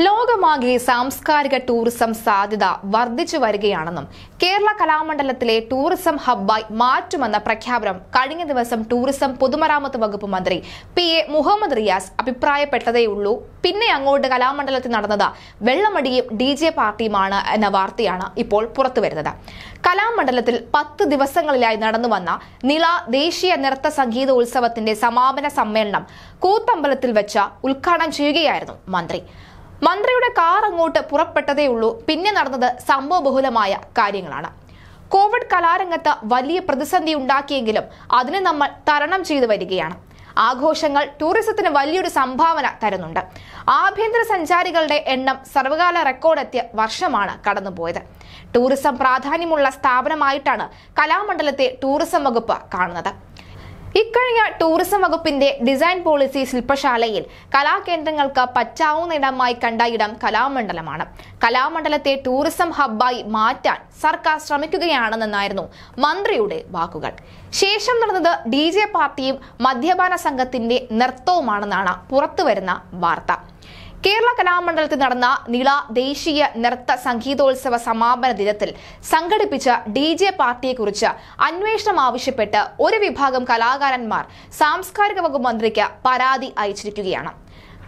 ലോകമാകെ സാംസ്കാരിക ടൂറിസം സാധ്യത വർദ്ധിച്ചു വരികയാണെന്നും കേരള കലാമണ്ഡലത്തിലെ ടൂറിസം ഹബ്ബായി മാറ്റുമെന്ന പ്രഖ്യാപനം കഴിഞ്ഞ ദിവസം ടൂറിസം പൊതുമരാമത്ത് വകുപ്പ് മന്ത്രി പി എ മുഹമ്മദ് റിയാസ് അഭിപ്രായപ്പെട്ടതേയുള്ളൂ പിന്നെ അങ്ങോട്ട് കലാമണ്ഡലത്തിൽ നടന്നത് വെള്ളമടിയും ഡി ജെ പാർട്ടിയുമാണ് എന്ന വാർത്തയാണ് ഇപ്പോൾ പുറത്തുവരുന്നത്. കലാമണ്ഡലത്തിൽ പത്ത് ദിവസങ്ങളിലായി നടന്നുവന്ന നിള ദേശീയ നൃത്ത സംഗീതോത്സവത്തിന്റെ സമാപന സമ്മേളനം കൂത്തമ്പലത്തിൽ വെച്ച് ഉദ്ഘാടനം ചെയ്യുകയായിരുന്നു മന്ത്രി. മന്ത്രിയുടെ കാർ അങ്ങോട്ട് പുറപ്പെട്ടതേ ഉള്ളൂ. പിന്നെ നടന്നത് സംഭവബഹുലമായ കാര്യങ്ങളാണ്. കോവിഡ് കലാരംഗത്ത് വലിയ പ്രതിസന്ധി ഉണ്ടാക്കിയെങ്കിലും അതിനെ നമ്മൾ തരണം ചെയ്തു വരികയാണ്. ആഘോഷങ്ങൾ ടൂറിസത്തിന് വലിയൊരു സംഭാവന തരുന്നുണ്ട്. ആഭ്യന്തര സഞ്ചാരികളുടെ എണ്ണം സർവകാല റെക്കോർഡെത്തിയ വർഷമാണ് കടന്നുപോയത്. ടൂറിസം പ്രാധാന്യമുള്ള സ്ഥാപനമായിട്ടാണ് കലാമണ്ഡലത്തെ ടൂറിസം വകുപ്പ് കാണുന്നത്. ഇക്കഴിഞ്ഞ ടൂറിസം വകുപ്പിന്റെ ഡിസൈൻ പോളിസി ശില്പശാലയിൽ കലാകേന്ദ്രങ്ങൾക്ക് പറ്റാവുന്ന ഇടമായി കണ്ട ഇടം കലാമണ്ഡലമാണ്. കലാമണ്ഡലത്തെ ടൂറിസം ഹബ്ബായി മാറ്റാൻ സർക്കാർ ശ്രമിക്കുകയാണെന്നായിരുന്നു മന്ത്രിയുടെ വാക്കുകൾ. ശേഷം നടന്നത് ഡി പാർട്ടിയും മദ്യപാന സംഘത്തിന്റെ നൃത്തവുമാണെന്നാണ് പുറത്തുവരുന്ന വാർത്ത. കേരള കലാമണ്ഡലത്തിൽ നടന്ന നിള ദേശീയ നൃത്ത സംഗീതോത്സവ സമാപന ദിനത്തിൽ സംഘടിപ്പിച്ച ഡി ജെ പാർട്ടിയെക്കുറിച്ച് അന്വേഷണം ആവശ്യപ്പെട്ട് ഒരു വിഭാഗം കലാകാരന്മാർ സാംസ്കാരിക വകുപ്പ് മന്ത്രിക്ക് പരാതി അയച്ചിരിക്കുകയാണ്.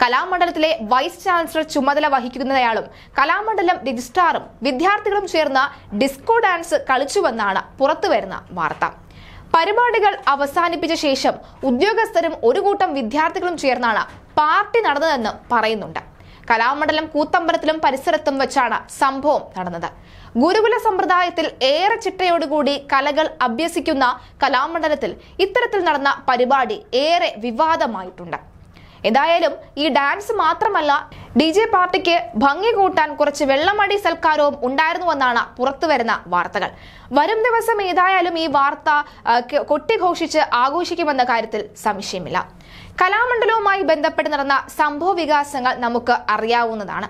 കലാമണ്ഡലത്തിലെ വൈസ് ചാൻസലർ ചുമതല വഹിക്കുന്നയാളും കലാമണ്ഡലം രജിസ്ട്രാറും വിദ്യാർത്ഥികളും ചേർന്ന് ഡിസ്കോ ഡാൻസ് കളിച്ചുവെന്നാണ് പുറത്തുവരുന്ന വാർത്ത. പരിപാടികൾ അവസാനിപ്പിച്ച ശേഷം ഉദ്യോഗസ്ഥരും ഒരു കൂട്ടം വിദ്യാർത്ഥികളും ചേർന്നാണ് പാർട്ടി നടന്നതെന്ന് പറയുന്നുണ്ട്. കലാമണ്ഡലം കൂത്തമ്പലത്തിലും പരിസരത്തും വെച്ചാണ് സംഭവം നടന്നത്. ഗുരുകുല സമ്പ്രദായത്തിൽ ഏറെ ചിട്ടയോടുകൂടി കലകൾ അഭ്യസിക്കുന്ന കലാമണ്ഡലത്തിൽ ഇത്തരത്തിൽ നടന്ന പരിപാടി ഏറെ വിവാദമായിട്ടുണ്ട്. എന്തായാലും ഈ ഡാൻസ് മാത്രമല്ല ഡി ജെ പാർട്ടിക്ക് ഭംഗി കൂട്ടാൻ കുറച്ച് വെള്ളമടി സൽക്കാരവും ഉണ്ടായിരുന്നുവെന്നാണ് പുറത്തുവരുന്ന വാർത്തകൾ. വരും ദിവസം ഏതായാലും ഈ വാർത്ത കൊട്ടിഘോഷിച്ച് ആഘോഷിക്കുമെന്ന കാര്യത്തിൽ സംശയമില്ല. കലാമണ്ഡലവുമായി ബന്ധപ്പെട്ട് നടന്ന സംഭവ വികാസങ്ങൾ നമുക്ക് അറിയാവുന്നതാണ്.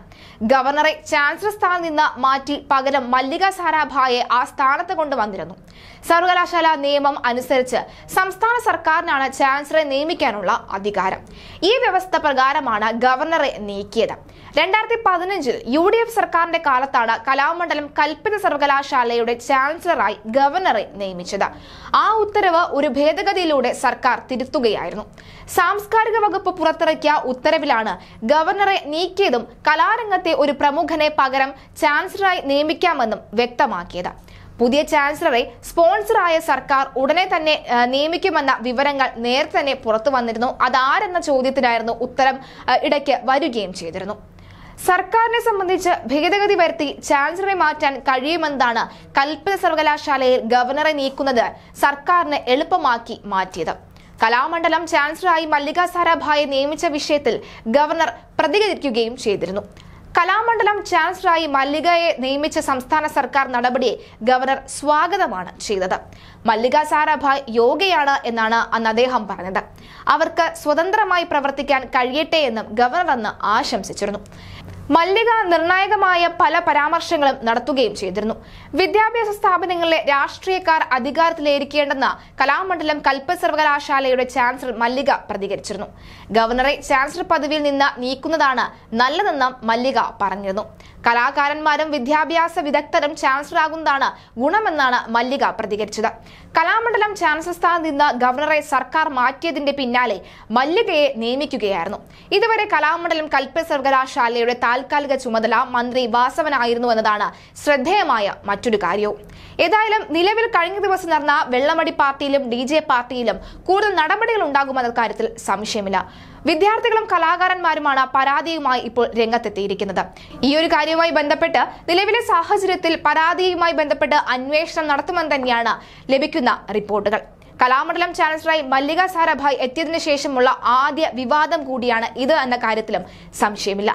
ഗവർണറെ ചാൻസലർ സ്ഥാനത്ത് നിന്ന് മാറ്റി പകരം മല്ലിക സാരാഭായെ ആ സ്ഥാനത്ത് കൊണ്ടുവന്നിരുന്നു. സർവകലാശാല നിയമം അനുസരിച്ച് സംസ്ഥാന സർക്കാരിനാണ് ചാൻസലറെ നിയമിക്കാനുള്ള അധികാരം. ഈ വ്യവസ്ഥ പ്രകാരമാണ് ഗവർണറെ നീക്കിയത്. രണ്ടായിരത്തി പതിനഞ്ചിൽ യു ഡി എഫ് സർക്കാരിന്റെ കാലത്താണ് കലാമണ്ഡലം കൽപ്പിത സർവകലാശാലയുടെ ചാൻസലറായി ഗവർണറെ നിയമിച്ചത്. ആ ഉത്തരവ് ഒരു ഭേദഗതിയിലൂടെ സർക്കാർ തിരുത്തുകയായിരുന്നു. സാംസ്കാരിക വകുപ്പ് പുറത്തിറക്കിയ ഉത്തരവിലാണ് ഗവർണറെ നീക്കിയതും കലാരംഗത്തെ ഒരു പ്രമുഖനെ പകരം ചാൻസലറായി നിയമിക്കാമെന്നും വ്യക്തമാക്കിയത്. പുതിയ ചാൻസലറെ സ്പോൺസറായ സർക്കാർ ഉടനെ തന്നെ നിയമിക്കുമെന്ന വിവരങ്ങൾ നേരത്തെ തന്നെ പുറത്തു വന്നിരുന്നു. അതാരെന്ന ചോദ്യത്തിനായിരുന്നു ഉത്തരം ഇടയ്ക്ക് വരികയും ചെയ്തിരുന്നു. സർക്കാരിനെ സംബന്ധിച്ച് ഭേദഗതി വരുത്തി ചാൻസലറെ മാറ്റാൻ കഴിയുമെന്നതാണ് കൽപ്പിത സർവകലാശാലയിൽ ഗവർണറെ നീക്കുന്നത് സർക്കാരിന് എളുപ്പമാക്കി മാറ്റിയത്. കലാമണ്ഡലം ചാൻസലറായി മല്ലിക സാരാഭായെ നിയമിച്ച വിഷയത്തിൽ ഗവർണർ പ്രതികരിക്കുകയും ചെയ്തിരുന്നു. കലാമണ്ഡലം ചാൻസലറായി മല്ലികയെ നിയമിച്ച സംസ്ഥാന സർക്കാർ നടപടിയെ ഗവർണർ സ്വാഗതമാണ് ചെയ്തത്. മല്ലിക സാരാഭായ് യോഗയാണ് എന്നാണ് അന്ന് അദ്ദേഹം പറഞ്ഞത്. അവർക്ക് സ്വതന്ത്രമായി പ്രവർത്തിക്കാൻ കഴിയട്ടെ എന്നും ഗവർണർ അന്ന് ആശംസിച്ചിരുന്നു. മല്ലിക നിർണായകമായ പല പരാമർശങ്ങളും നടത്തുകയും ചെയ്തിരുന്നു. വിദ്യാഭ്യാസ സ്ഥാപനങ്ങളിലെ രാഷ്ട്രീയക്കാർ അധികാരത്തിലേരിക്കേണ്ടെന്ന് കലാമണ്ഡലം കൽപ്പ സർവകലാശാലയുടെ ചാൻസലർ മല്ലിക പ്രതികരിച്ചിരുന്നു. ഗവർണറെ ചാൻസലർ പദവിയിൽ നിന്ന് നീക്കുന്നതാണ് നല്ലതെന്നും മല്ലിക പറഞ്ഞിരുന്നു. കലാകാരന്മാരും വിദ്യാഭ്യാസ വിദഗ്ധരും ചാൻസലറാകുന്നതാണ് ഗുണമെന്നാണ് മല്ലിക പ്രതികരിച്ചത്. കലാമണ്ഡലം ചാൻസലർ സ്ഥാനത്ത് നിന്ന് ഗവർണറെ സർക്കാർ മാറ്റിയതിന്റെ പിന്നാലെ മല്ലികയെ നിയമിക്കുകയായിരുന്നു. ഇതുവരെ കലാമണ്ഡലം കൽപ്പ സർവകലാശാലയുടെ താൽക്കാലിക ചുമതല മന്ത്രി വാസവനായിരുന്നു എന്നതാണ് ശ്രദ്ധേയമായ മറ്റൊരു കാര്യവും. ഏതായാലും നിലവിൽ കഴിഞ്ഞ ദിവസം നടന്ന വെള്ളമടി പാർട്ടിയിലും ഡി ജെ പാർട്ടിയിലും കൂടുതൽ നടപടികൾ ഉണ്ടാകുമെന്ന കാര്യത്തിൽ സംശയമില്ല. വിദ്യാർത്ഥികളും കലാകാരന്മാരുമാണ് പരാതിയുമായി ഇപ്പോൾ രംഗത്തെത്തിയിരിക്കുന്നത്. ഈ ഒരു കാര്യവുമായി ബന്ധപ്പെട്ട് നിലവിലെ സാഹചര്യത്തിൽ പരാതിയുമായി ബന്ധപ്പെട്ട് അന്വേഷണം നടത്തുമെന്ന് തന്നെയാണ് ലഭിക്കുന്ന റിപ്പോർട്ടുകൾ. കലാമണ്ഡലം ചാൻസലറായി മല്ലിക സാരാഭായ് എത്തിയതിനു ശേഷമുള്ള ആദ്യ വിവാദം കൂടിയാണ് ഇത് എന്ന കാര്യത്തിലും സംശയമില്ല.